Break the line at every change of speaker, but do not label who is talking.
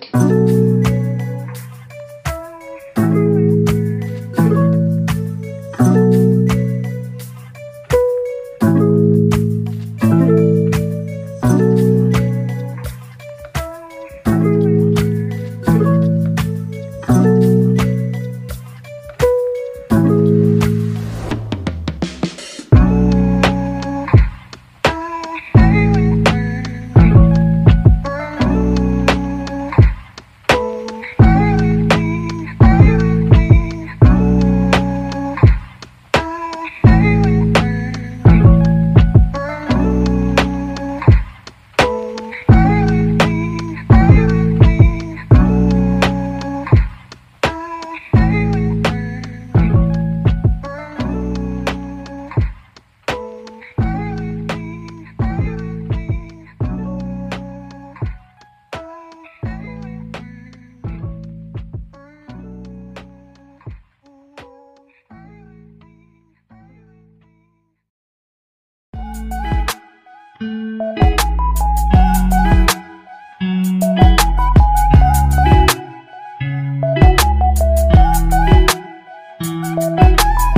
kick. Bye.